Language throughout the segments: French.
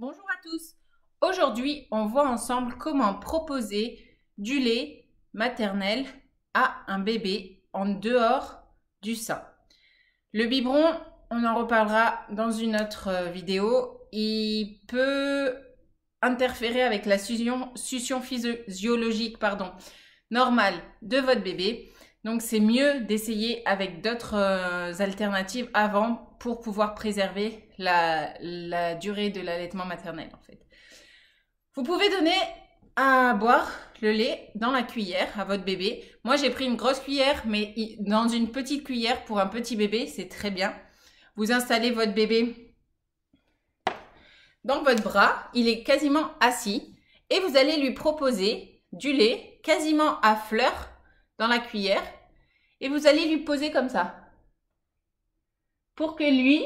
Bonjour à tous. Aujourd'hui, on voit ensemble comment proposer du lait maternel à un bébé en dehors du sein. Le biberon, on en reparlera dans une autre euh, vidéo. Il peut interférer avec la succion, physiologique pardon, normale de votre bébé. Donc c'est mieux d'essayer avec d'autres euh, alternatives avant pour pouvoir préserver la, la durée de l'allaitement maternel en fait. Vous pouvez donner à boire le lait dans la cuillère à votre bébé. Moi j'ai pris une grosse cuillère mais dans une petite cuillère pour un petit bébé c'est très bien. Vous installez votre bébé dans votre bras, il est quasiment assis et vous allez lui proposer du lait quasiment à fleur dans la cuillère et vous allez lui poser comme ça. Pour que lui,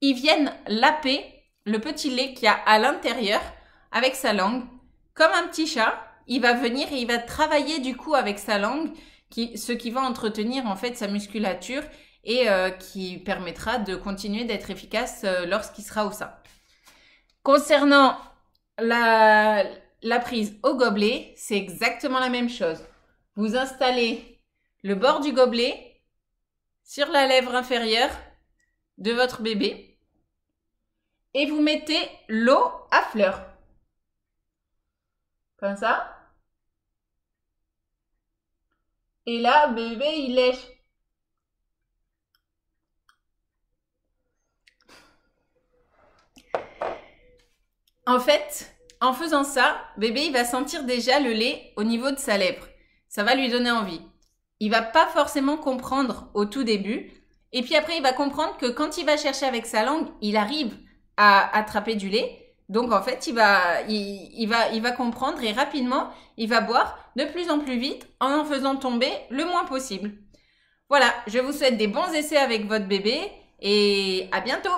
il vienne laper le petit lait qu'il y a à l'intérieur avec sa langue. Comme un petit chat, il va venir et il va travailler du coup avec sa langue, qui, ce qui va entretenir en fait sa musculature et euh, qui permettra de continuer d'être efficace euh, lorsqu'il sera au sein. Concernant la, la prise au gobelet, c'est exactement la même chose. Vous installez le bord du gobelet sur la lèvre inférieure de votre bébé et vous mettez l'eau à fleur. Comme ça. Et là, bébé, il lèche. En fait, en faisant ça, bébé, il va sentir déjà le lait au niveau de sa lèvre. Ça va lui donner envie. Il va pas forcément comprendre au tout début. Et puis après, il va comprendre que quand il va chercher avec sa langue, il arrive à attraper du lait. Donc en fait, il va, il, va, il va comprendre et rapidement, il va boire de plus en plus vite en en faisant tomber le moins possible. Voilà, je vous souhaite des bons essais avec votre bébé et à bientôt